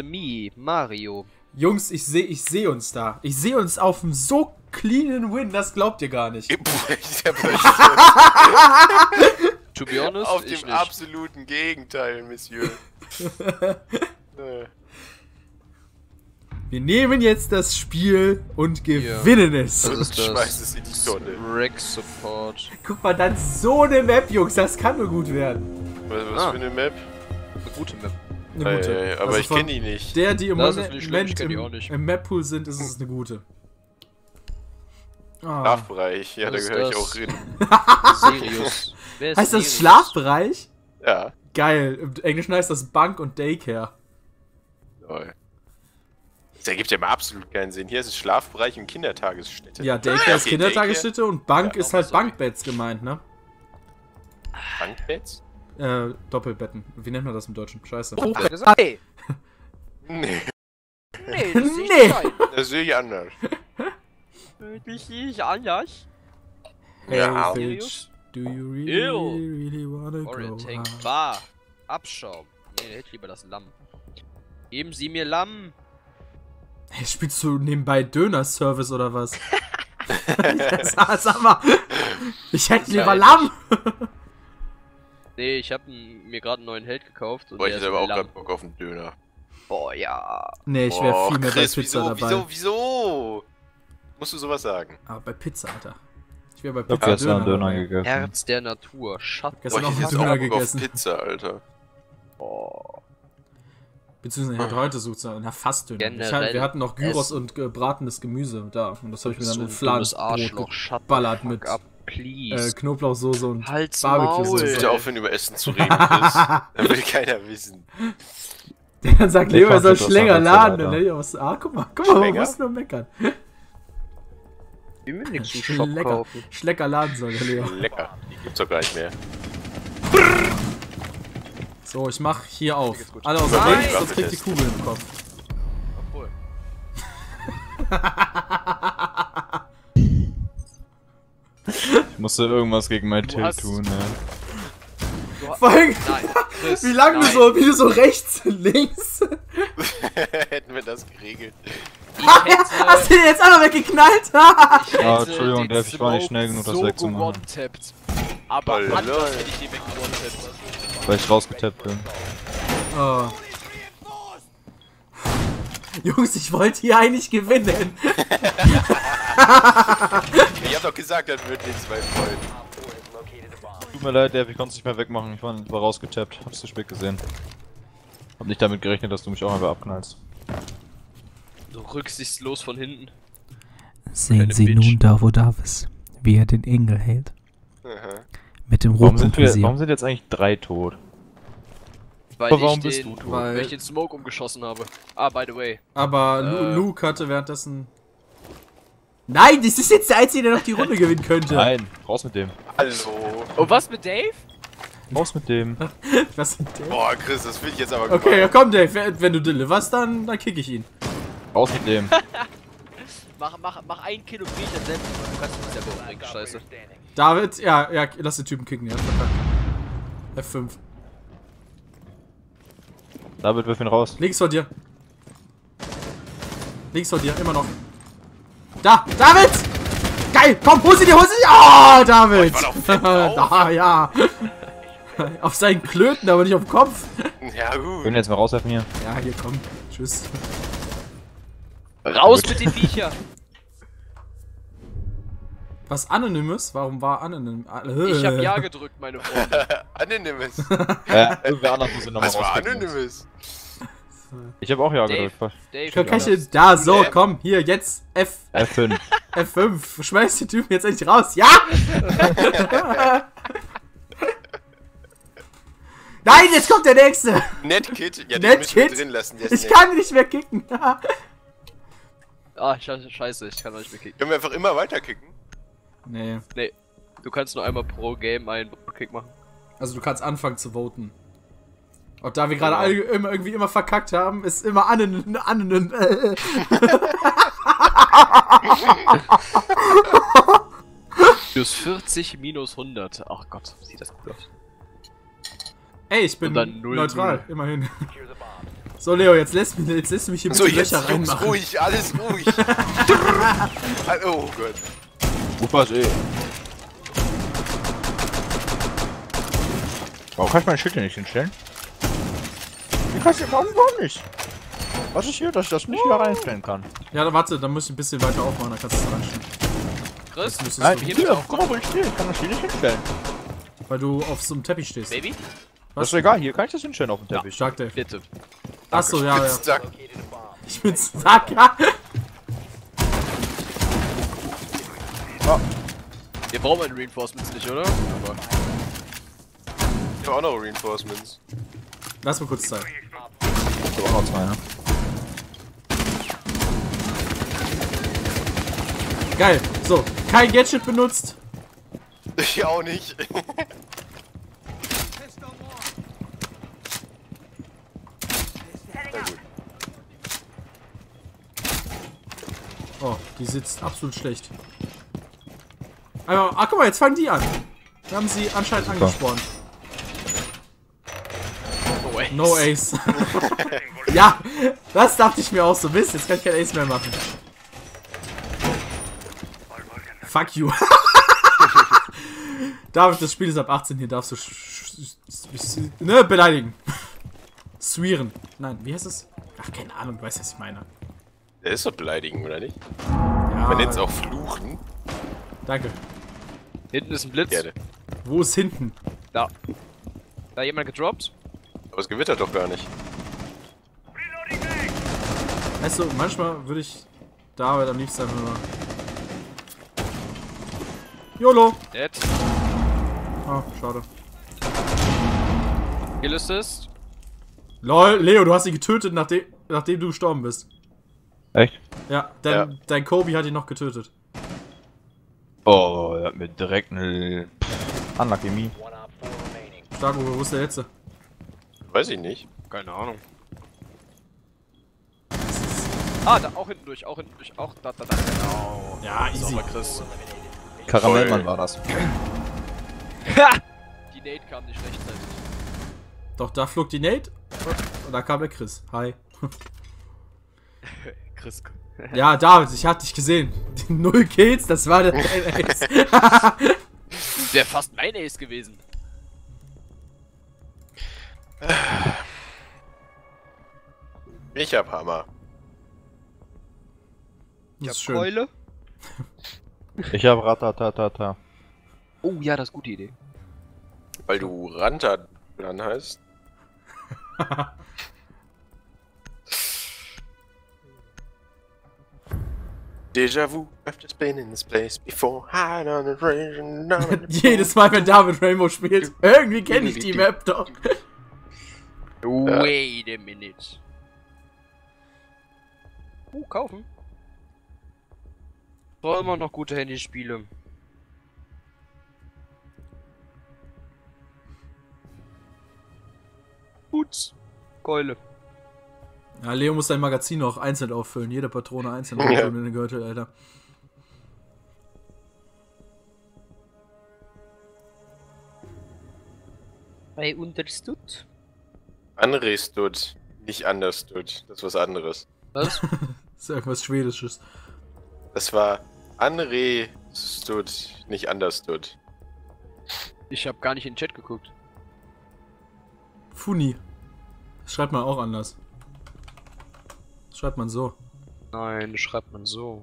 Me, Mario. Jungs, ich sehe ich seh uns da. Ich sehe uns auf einem so cleanen Win, das glaubt ihr gar nicht. To be honest, auf ich dem nicht. absoluten Gegenteil, Monsieur. Wir nehmen jetzt das Spiel und gewinnen es. Das Und schmeißt es in die Tonne. Rex Support. Guck mal, dann so eine Map, Jungs, das kann nur gut werden. Was, was Ah. für eine Map? Eine gute Map. Eine gute. Äh, aber Also ich kenne die nicht. Der, die im Das Moment im, nicht. im Map-Pool sind, ist es eine gute. Ah. Schlafbereich, ja, da gehöre ich auch hin. Sirius. Heißt das? Schlafbereich? Ja, Geil. Im Englischen heißt das Bank und Daycare. toll. Das ergibt ja mal absolut keinen Sinn. Hier ist es Schlafbereich und Kindertagesstätte. Ja, Daycare ist okay, Kindertagesstätte und Bank Ja, ist halt sorry. Bankbeds gemeint, ne? Bankbeds? Äh, Doppelbetten. Wie nennt man das im Deutschen? Scheiße. Oh? Hey, Nee, nee, das sehe ich Nee. nicht ein. das sehe ich anders. Das sehe ich anders. Ja. Hey, bitch, do you really, Ew. really wanna Warrior go Tank hard? Bar. Abschaum. Nee, der hätte lieber das Lamm. Geben Sie mir Lamm. Hey, spielst du nebenbei Döner-Service oder was? sag, sag mal. Ich hätte lieber Lamm. Nee, ich habe mir gerade einen neuen Held gekauft. Und Boah, ich hätte ist aber auch gerade Bock auf einen Döner. Boah, ja. Nee, ich wäre viel mehr Chris, bei Pizza wieso, dabei. Wieso, wieso? Musst du sowas sagen? Aber bei Pizza, Alter. Ich wäre bei Ich hab Pizza einen Döner dabei. gegessen. Herz der Natur. Schatten. Gestern Boah, ich einen hätte Döner gegessen. auf Pizza, Alter. Boah. Beziehungsweise hat heute sucht er na fast Döner. Ich, halt- wir hatten noch Gyros essen. und gebratenes Gemüse da und das habe ich mir dann so in. Shut geballert mit fuck up, äh, please. Knoblauchsoße und Halt's Barbecue-Soße. Maul. Bitte aufhören, über Essen zu reden, Chris. Dann will keiner wissen. Der dann sagt, Leo, er soll Schlänger laden. Hätte ich auch ah, guck mal, guck mal, man muss nur meckern. Will mir nichts im Shop Schlecker, kaufen. Schlecker laden soll der Leo. Lecker. Die gibt's doch gar nicht mehr. So, ich mach hier auf. Jetzt. Alle außer Nein! links, sonst kriegt die Kugel im Kopf. Obwohl. Ich musste irgendwas gegen mein Till hast- tun, ne? Vor allem, Nein, Chris, wie lange du nein. so, wie du so rechts, links. Hätten wir das geregelt. Ich hätte, Hast du den jetzt auch noch weggeknallt? ich Ah, Entschuldigung, Dave, ich war nicht schnell genug, das so wegzumachen. Aber anders hätte ich den weggeone-tappt. Weil ich rausgetappt bin. Oh. Jungs, ich wollte hier eigentlich gewinnen. Ich hab doch gesagt, das wird nichts, mein Freund. Tut mir leid, Dave, ich konnte es nicht mehr wegmachen. Ich war, war rausgetappt. Hab's zu spät gesehen. Hab nicht damit gerechnet, dass du mich auch einfach abknallst. So rücksichtslos von hinten. Sehen Sie Bitch. nun Davo Davis, wie er den Engel hält. Aha. Mit dem Warum sind, wir, warum sind jetzt eigentlich drei tot? Weil Aber warum ich bist den, du tot? Weil- Weil ich den Smoke umgeschossen habe. Ah, by the way. Aber Äh. Luke hatte währenddessen. Nein, das ist jetzt der Einzige, der noch die Runde gewinnen könnte. Nein, raus mit dem. Hallo. Oh, was mit Dave? Raus mit dem. Was denn der? Boah, Chris, das finde ich jetzt aber Okay, ja, komm, Dave, wenn- du deliverst, dann, dann kick ich ihn. Raus mit dem. Mach, mach, mach ein Kilo Griechen selbst. Du kannst mich selber umbringen, scheiße. David, ja, ja, lass den Typen kicken, ja. F5. David, wirf ihn raus. Links von dir. Links von dir, immer noch. Da, David! Geil, komm, hol sie dir, hol sie dir! Oh, David! da, ja. auf seinen Klöten, aber nicht auf dem Kopf. Ja, Können gut. wir jetzt mal rauswerfen hier? Ja, hier, komm. Tschüss. Raus mit den Viecher! Was Anonymous? Warum war Anonym? Ich hab Ja gedrückt, meine Freunde. Anonymous. Äh, irgendwer anders muss nochmal Was war. Anonymous? Ich hab auch Ja Dave. gedrückt. Dave, Kann, ich da, so, Ja. komm, hier, jetzt F, F5. F5. Schmeiß die Typen jetzt endlich raus. Ja! Nein, jetzt kommt der nächste. Netkit? Ja, den Ned müssen drin lassen. Ich nett. kann ihn nicht mehr kicken. Ah, scheiße, scheiße, ich kann euch nicht mehr kicken. Können wir einfach immer weiterkicken? Nee. Nee. Du kannst nur einmal pro Game einen Kick machen. Also du kannst anfangen zu voten. Und da wir gerade Genau. alle immer, irgendwie immer verkackt haben, ist immer anonym. anonym äh, Plus 40 minus 100. Ach Gott, sieht das gut aus. Ey, ich bin neutral, null. immerhin. So, Leo, jetzt lässt, mich, jetzt lässt du mich hier So, bitte jetzt Löcher reinmachen. ruhig, alles ruhig. oh Gott. Upas eh. Warum kann ich mein Schild hier nicht hinstellen? Wie kannst du, warum, warum nicht? Was ist hier, dass ich das nicht hier reinstellen kann? Ja, dann warte, dann muss ich ein bisschen weiter aufmachen, dann kannst du es reinstellen. Chris, Das Nein, hier hier, guck mal, wo ich stehe. Ich kann das hier nicht hinstellen. weil du auf so einem Teppich stehst. Baby, Das ist egal, hier kann ich das hinstellen auf dem Teppich. Stark, Dave. bitte. Achso, ja, ja. Zack. Ich bin Zack, ja. Wir brauchen meine Reinforcements nicht, oder? Aber Ich hab auch noch Reinforcements. Lass mal kurz Zeit. So, auch noch zwei, ne? Geil. So, kein Gadget benutzt. Ich auch nicht. Oh, die sitzt absolut schlecht. Aber, ah, guck mal, jetzt fangen die an. Wir haben sie anscheinend angespornt. no Ace. ja, das dachte ich mir auch so. Mist, jetzt kann ich kein Ace mehr machen. Fuck you. David, das Spiel ist ab 18, hier darfst du ne, beleidigen. Sweeren. Nein, wie heißt es? Ach, keine Ahnung, du weißt, was ich meine. Der ist doch beleidigen, oder nicht? Ja, Man nennt es auch Fluchen. danke. Hinten ist ein Blitz. Gerne. Wo ist hinten? Da. Da jemand gedroppt? Aber es gewittert doch gar nicht. Weißt du, manchmal würde ich David am liebsten einfach nur... YOLO! Nett. Oh, schade. Gelistet. LOL, Leo, du hast ihn getötet, nachdem, nachdem du gestorben bist. Echt? Ja, dein, Ja. dein Kobe hat ihn noch getötet. Oh, er hat mir direkt eine... Unlucky me. Stark, wo wo ist der letzte? Weiß ich nicht. Keine Ahnung. Ah, da auch hinten durch, auch hinten durch, auch da, da, da, genau. Ja, easy. Sauber, Chris. Karamellmann war das. Ha! Die Nate kam nicht rechtzeitig. Doch, da flog die Nate und da kam der Chris. Hi. Chris. Ja, David, ich hab dich gesehen. Die Null Kills, das war der Ace. Wäre fast mein Ace gewesen. Ich hab Hammer. Das ist schön. Ich hab Ratatatata. Oh ja, das ist eine gute Idee. Weil du Ranta dran heißt. Déjà vu, I've just been in this place before. Hide on the range and now on the Jedes Mal, wenn David Rainbow spielt, irgendwie kenne ich die Map doch. Wait a minute. Uh, kaufen. War immer noch gute Handyspiele. Putz. Keule. Ja, Leo muss sein Magazin noch einzeln auffüllen. Jede Patrone einzeln Ja. auffüllen in den Gürtel, Alter. I understood. Anrestut, nicht understood. Das ist was anderes. Was? Das ist irgendwas Schwedisches. Das war Anrestut, nicht understood. ich habe gar nicht in den Chat geguckt. Funi. Das schreibt man auch anders. Das schreibt man so. Nein, das schreibt man so.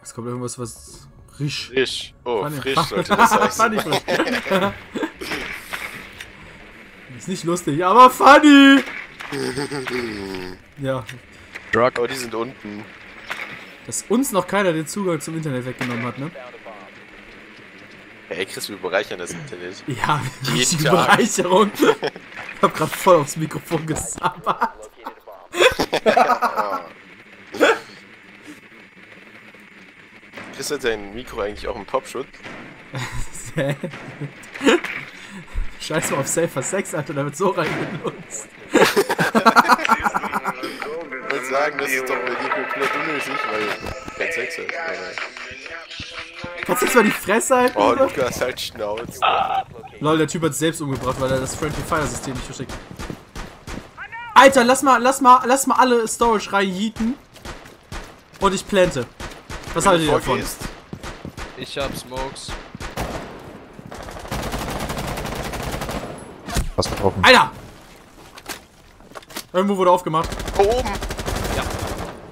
Es kommt irgendwas, was. Risch. Frisch. Oh, Funny. frisch sollte das heißen. funny. Ist nicht lustig, aber funny! ja, Drug. Oh, die sind unten. dass uns noch keiner den Zugang zum Internet weggenommen hat, ne? Hey Chris, wir bereichern das Internet. Ja, richtige. Bereicherung. Ich hab grad voll aufs Mikrofon gesabbert. Chris hat sein Mikro eigentlich auch im Popschutz. Scheiß mal auf Safer Sex, Alter, da wird so reingenutzt. Ich wollte sagen, das ist doch bei dir komplett unnötig, weil kein Sex ist. Aber... Kannst du jetzt mal die Fresse halten? Oh? Lukas, halt Schnauze. Lol, der Typ hat sich selbst umgebracht, weil er das Friendly Fire System nicht versteckt. Alter, lass mal, lass mal, lass mal alle Storage reinjieten. Und ich plante. Was haltet ihr davon? Vorgehst. Ich hab Smokes. Was getroffen. Alter! Irgendwo wurde aufgemacht. Oben! Ja.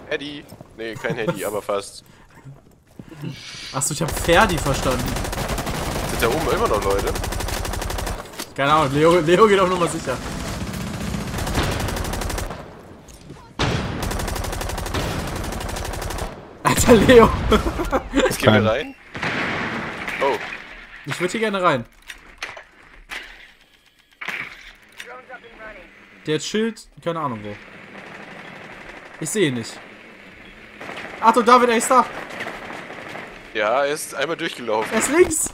Eddie. Nee, kein Eddie, aber fast. Achso, ich hab Ferdi verstanden. Sind da oben immer noch Leute? Keine Ahnung, Leo, Leo geht auf Nummer sicher. Alter, Leo. Jetzt gehen wir rein. Oh, Ich würde hier gerne rein. Der chillt, keine Ahnung wo. Ich sehe ihn nicht. Achtung, David, er ist da. ja, er ist einmal durchgelaufen. Er ist links.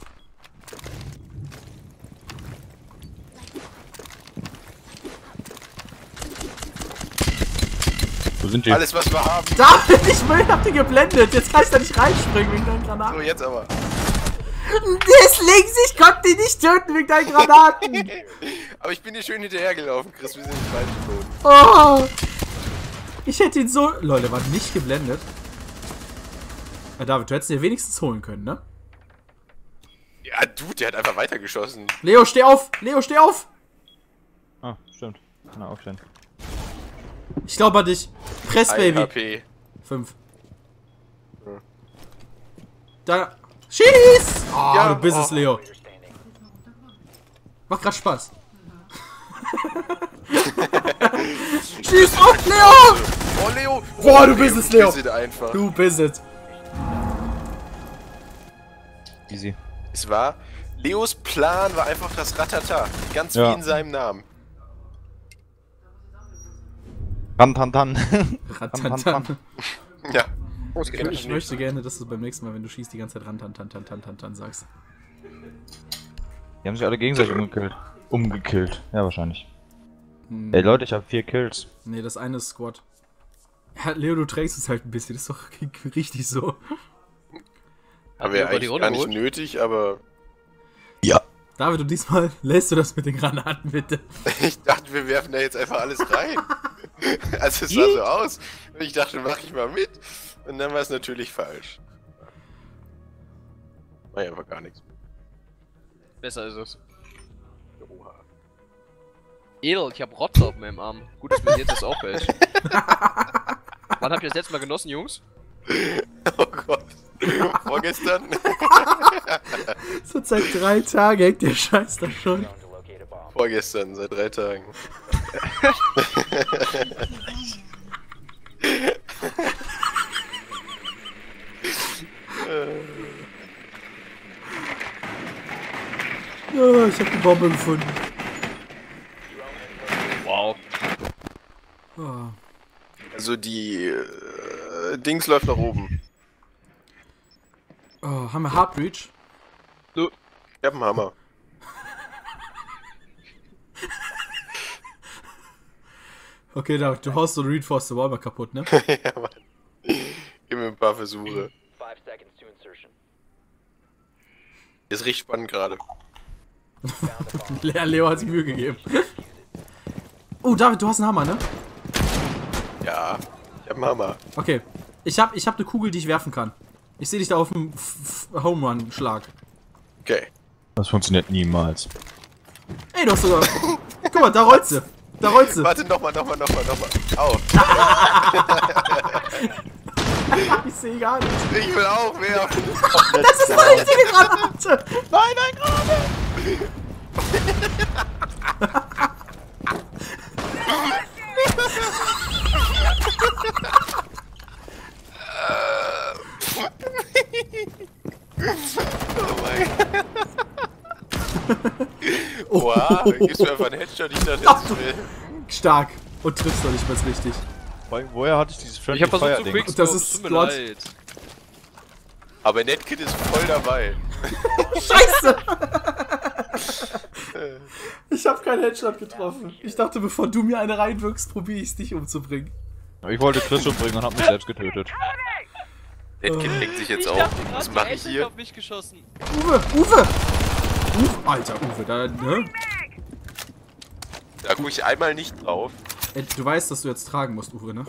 Wo sind die? Alles, was wir haben. David, ich will, hab den geblendet. Jetzt kann ich da nicht reinspringen wegen deinen So, Granaten. jetzt aber. Der ist links, ich konnte ihn nicht töten wegen deinen Granaten. Aber ich bin dir schön hinterhergelaufen, Chris. Wir sind nicht falsch tot. Oh. Ich hätte ihn so... Leute, war nicht geblendet. Ja, David, du hättest ihn ja wenigstens holen können, ne? Ja, du, der hat einfach weitergeschossen. Leo, steh auf! Leo, steh auf! Ah, stimmt. Kann er aufstehen. Ich glaube an dich. Press, Ein Baby. HP. Fünf. Da. Schieß! Oh, Ja, du bist es, oh. Leo. Macht grad Spaß. Schieß auf, Leo! Oh, Leo. Boah, du bist es, Leo. Du bist es. Easy. Es war... Leos Plan war einfach das Ratata. Ganz Ja. wie in seinem Namen. Ran, tan, tan. Rantantan. Ja. Ich möchte gerne, dass du beim nächsten Mal, wenn du schießt, die ganze Zeit rantantantantantan sagst. Die haben sich alle gegenseitig umgekillt. Umgekillt. Ja, wahrscheinlich. Hm. Ey Leute, ich habe vier Kills. Nee, das eine ist Squad. Ja, Leo, du trägst es halt ein bisschen. Das ist doch richtig so. Aber wir ja eigentlich Runde gar nicht nötig, aber... David, und diesmal lässt du das mit den Granaten bitte. Ich dachte, wir werfen da jetzt einfach alles rein. also es sah so aus. Und ich dachte, mach ich mal mit. Und dann war es natürlich falsch. War ja einfach gar nichts. Besser ist es. Oha. Edel, ich hab Rotze auf meinem Arm. Gut, dass mir jetzt das auffällt. Wann habt ihr das letzte Mal genossen, Jungs? Oh Gott. Vorgestern? So seit drei Tagen hängt der Scheiß da schon. Vorgestern, seit drei Tagen. Ja, ich hab die Bombe gefunden. Wow. Oh. Also die äh, Dings läuft nach oben. Oh, haben wir Heartbreach? Ich hab einen Hammer. Okay, David, du haust so Reinforced the Wall mal kaputt, ne? ja, Mann. Gib mir ein paar Versuche. Five seconds to insertion. Ist richtig spannend gerade. Le Leo hat sich Mühe gegeben. Oh, David, du hast einen Hammer, ne? Ja, ich hab einen Hammer. Okay. Ich hab, ich hab eine Kugel, die ich werfen kann. Ich sehe dich da auf dem Home Run Schlag. Okay. Das funktioniert niemals. Ey, du hast sogar. Guck mal, da rollt sie. Da rollt sie. Warte, nochmal, nochmal, nochmal, nochmal. Au. Ich sehe gar nicht. Ich will auch werfen. Das ist eine richtige Granate. Nein, nein, gerade. oh mein Gott. Wow, gibst du einfach einen Headshot, ich dachte, das will. Stark. Und triffst doch nicht mal richtig. Wo- Woher hatte ich dieses Ich Friendly hab versucht Fire zu quickscopen, Das ist tut mir leid. Aber Netkid ist voll dabei. Scheiße! Ich habe keinen Headshot getroffen. Ich dachte, bevor du mir eine reinwirkst, probiere ich es dich umzubringen. Ich wollte Chris umbringen und hab mich selbst getötet. Netkid denkt sich jetzt Ich dachte was mache ich hier? auf mich geschossen. Uwe, Uwe! Uwe, Alter, Uwe, da, ne? Da gucke ich einmal nicht drauf. Äh, Du weißt, dass du jetzt tragen musst, Uwe, ne?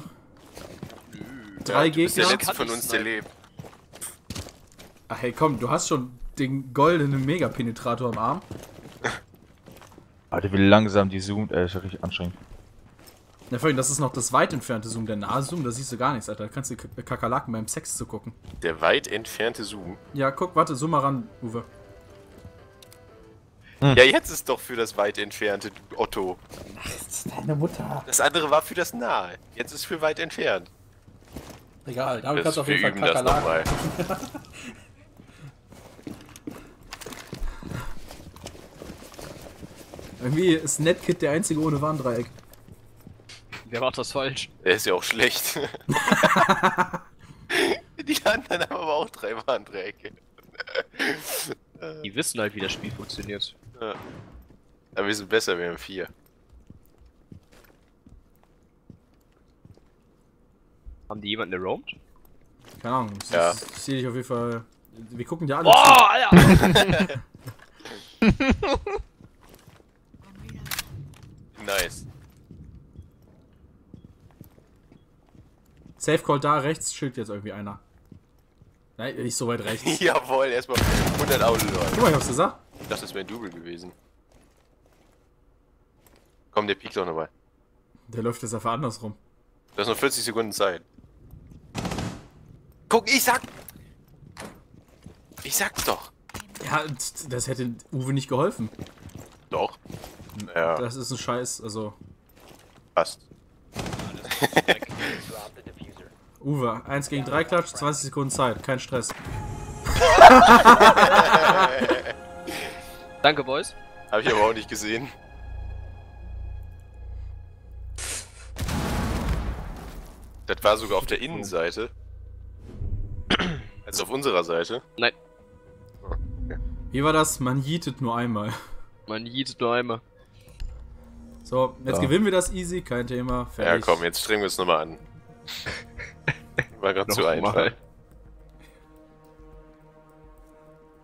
Drei ja, du bist der Gegner. letzte von uns, der lebt. Ach hey, komm, du hast schon den goldenen Megapenetrator am Arm. Alter, wie langsam die zoomt, ey, ist ja richtig anstrengend. Ja, vor allem, das ist noch das weit entfernte Zoom. Der nahe Zoom, da siehst du gar nichts, Alter. Da kannst du K- Kakerlaken beim Sex zu gucken. Der weit entfernte Zoom. Ja, guck, warte, zoom mal ran, Uwe. Ja, jetzt ist doch für das weit entfernte du Otto. Das ist deine Mutter. Das andere war für das nahe. Jetzt ist für weit entfernt. Egal, damit Das, wir üben das nochmal. Irgendwie ist Netkit der einzige ohne Warndreieck. Wer macht das falsch? Der ist ja auch schlecht. Die anderen haben aber auch drei Warndreiecke. Die wissen halt, wie das Spiel funktioniert. Aber wir sind besser, wir haben vier. Haben die jemanden geroamt? Keine Ahnung, ich, Ja. ich, ich sehe dich auf jeden Fall. Wir gucken dir alle Boah, Alter! Nice. Safe Call da rechts, schild jetzt irgendwie einer. Nein, nicht so weit rechts. Jawohl, erstmal 100 Auto Guck mal, ich hab's gesagt. Ich dachte, das wäre ein Double gewesen. Komm, der piekt doch nochmal. Der läuft jetzt einfach andersrum. Du hast noch 40 Sekunden Zeit. Guck, ich sag. Ich sag's doch. Ja, das hätte Uwe nicht geholfen. Doch. Ja, Das ist ein Scheiß, also. passt. Uwe, 1 gegen 3 Klatsch, 20 Sekunden Zeit, kein Stress. Danke, Boys. Hab ich aber auch nicht gesehen. Das war sogar auf der Innenseite. Also auf unserer Seite. Nein, Wie war das? Man yeetet nur einmal. man jedes nur einmal. So, jetzt Ja. gewinnen wir das easy, kein Thema. Ja, Fertig. komm, jetzt strengen wir uns nochmal an. War gerade zu einfach.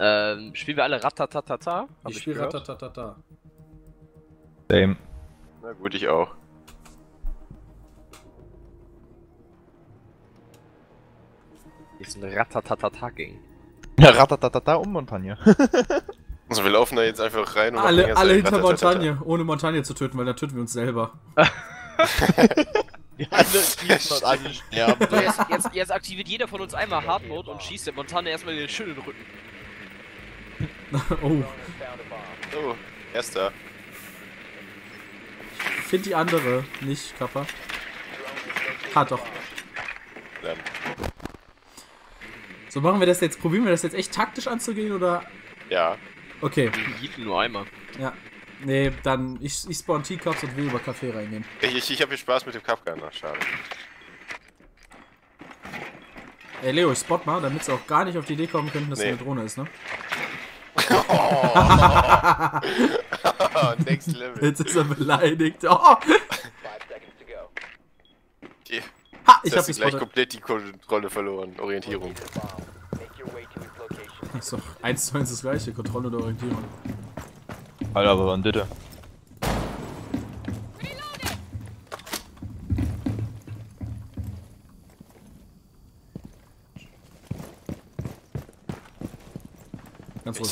Ähm, spielen wir alle Ratatatata? Hab Ich spiele. Ratatatata. Same. Na gut, ich auch. Ist ein Ratatatata-Gang. Ja, ratatatata um Montagne. Also wir laufen da jetzt einfach rein und Alle, alle hinter. Montagne, ohne Montagne zu töten, weil dann töten wir uns selber. Die alle schießen und alle sterben. Jetzt, jetzt, jetzt aktiviert jeder von uns einmal Hard Mode und schießt der Montana erstmal in den schönen Rücken. Oh, Oh, erster. ich finde die andere nicht, Kappa. Ha, doch. Dann. So, machen wir das jetzt, probieren wir das jetzt echt taktisch anzugehen oder? Ja. Okay, Wir nur einmal. ja. Nee, dann, ich, ich spawn Teacups und will über Kaffee reingehen. Ich, ich, ich habe hier Spaß mit dem Kapkan. Ach, schade. Ey, Leo, ich spot mal, damit sie auch gar nicht auf die Idee kommen könnten, dass Nee. es eine Drohne ist, ne? Next Level. Jetzt ist er beleidigt. Oh! Die, Ha, ich ich hab hast du gleich komplett die Kontrolle verloren. Orientierung. Ist doch eins zu eins das gleiche, Kontrolle und Orientierung. Alter, aber Bandite. Ganz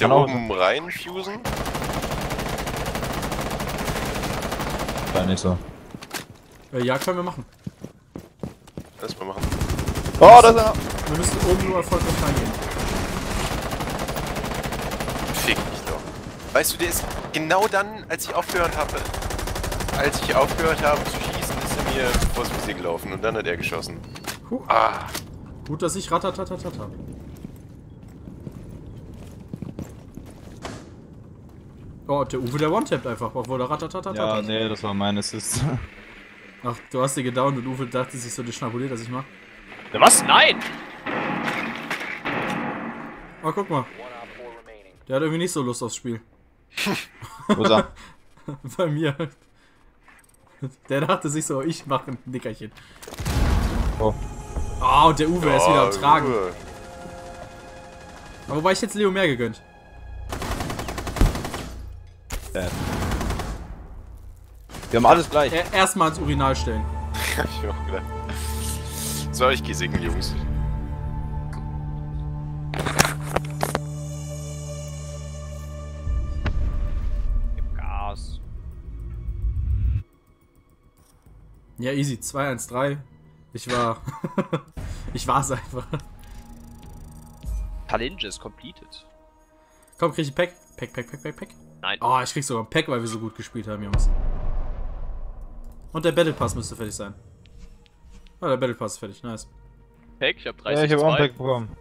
hier Kann auch- oben rein fusen? War nicht so. Äh, ja, können wir machen. Lass mal machen. Oh, da ist er! Wir müssen oben nur erfolgreich reingehen. Fick dich doch. Weißt du, der ist genau dann, als ich aufgehört habe, als ich aufgehört habe zu schießen, ist er mir vors Visier gelaufen und dann hat er geschossen. Huh. Ah, Gut, dass ich ratatatatata Oh, der Uwe, der one-tappt einfach, obwohl er ratatatata Ja, hat. nee, das war mein Assist. Ach, du hast dir gedownt und Uwe dachte sich so, die schnabuliert, dass ich mach. Was? Nein! Oh, guck mal. Der hat irgendwie nicht so Lust aufs Spiel. Wo ist er? Bei mir. Der dachte sich so, ich mache ein Nickerchen. Oh. Oh, und der Uwe ist wieder am Tragen. Aber wobei ich jetzt Leo mehr gegönnt. Dead. Wir haben alles gleich. Er- Erstmal ins Urinal stellen. Ich auch gedacht. So, ich geh singen, Jungs. Gib Gas. Ja, easy. 2-1-3. Ich war. ich war's einfach. Challenges completed. Komm, krieg ich ein Pack. Pack, Pack, Pack, Pack, Pack. Nein. Oh, ich krieg sogar ein Pack, weil wir so gut gespielt haben, Jungs. Und der Battle Pass müsste fertig sein. Oh, der Battle Pass ist fertig. Nice. Pack, ich hab 30 Ja, ich habe auch ein. Pack bekommen.